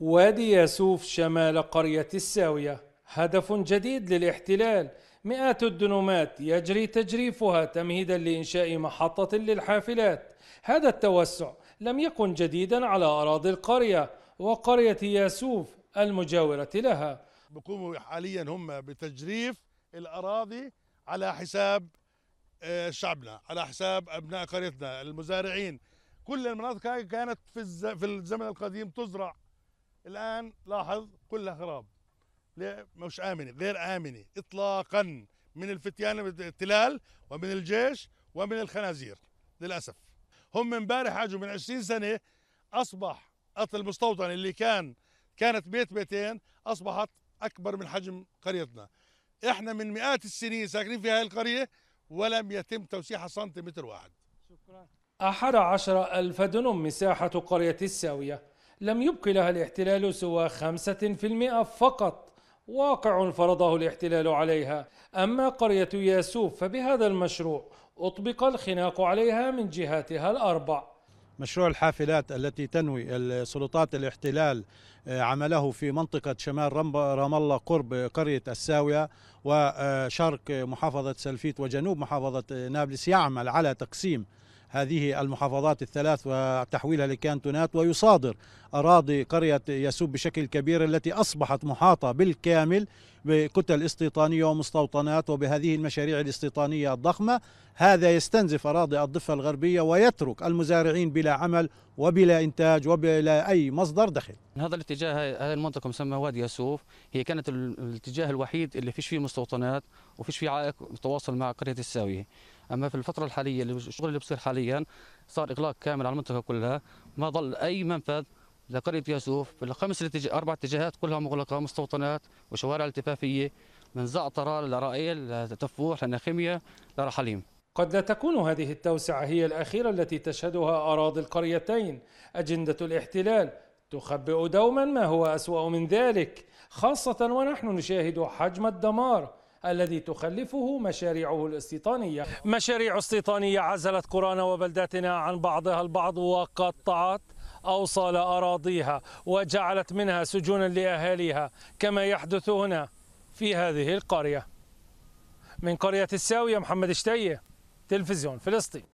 وادي ياسوف شمال قرية الساوية. هدف جديد للاحتلال. مئات الدنومات يجري تجريفها تمهيدا لإنشاء محطة للحافلات. هذا التوسع لم يكن جديدا على أراضي القرية وقرية ياسوف المجاورة لها. بقوموا حاليا هم بتجريف الأراضي على حساب آه، شعبنا على حساب أبناء قريتنا المزارعين. كل المناطق كانت في الزمن القديم تزرع الآن لاحظ كلها خراب مش آمنة غير آمنة إطلاقا من الفتيان التلال ومن الجيش ومن الخنازير للأسف. هم امبارح اجوا من 20 سنة أصبح قتل المستوطن اللي كان كانت بيت بيتين أصبحت أكبر من حجم قريتنا. إحنا من مئات السنين ساكنين في هذه القرية ولم يتم توسيعها سنتيمتر واحد. شكرا أحد عشر ألف دنم مساحة قرية الساوية. لم يبق لها الاحتلال سوى خمسة في المئة فقط. واقع فرضه الاحتلال عليها. أما قرية ياسوف فبهذا المشروع أطبق الخناق عليها من جهاتها الأربع. مشروع الحافلات التي تنوي سلطات الاحتلال آه، عمله في منطقة شمال رام الله قرب قرية الساوية وشرق محافظة سلفيت وجنوب محافظة نابلس يعمل على تقسيم هذه المحافظات الثلاث وتحويلها لكانتونات ويصادر أراضي قرية يسوب بشكل كبير التي أصبحت محاطة بالكامل بكتل استيطانية ومستوطنات وبهذه المشاريع الاستيطانية الضخمة. هذا يستنزف أراضي الضفة الغربية ويترك المزارعين بلا عمل وبلا إنتاج وبلا أي مصدر دخل. هذا الاتجاه هذه المنطقة مسمى وادي يسوف. هي كانت الاتجاه الوحيد اللي فيش فيه مستوطنات وفيش فيه عائق متواصل مع قرية الساوية. أما في الفترة الحالية الشغل اللي بصير حاليا صار إغلاق كامل على المنطقة كلها. ما ضل أي منفذ لقرية ياسوف الخمس أربع اتجاهات كلها مغلقة مستوطنات وشوارع التفافية من زعترة لرائيل لتفوح لنخيمية لرحليم قد لا تكون هذه التوسعة هي الأخيرة التي تشهدها أراضي القريتين. أجندة الاحتلال تخبئ دوما ما هو أسوأ من ذلك خاصة ونحن نشاهد حجم الدمار الذي تخلفه مشاريعه الاستيطانية. مشاريع استيطانية عزلت قرانا وبلداتنا عن بعضها البعض وقطعت أوصال أراضيها وجعلت منها سجونا لأهاليها كما يحدث هنا في هذه القرية. من قرية الساوية محمد شتيه تلفزيون فلسطين.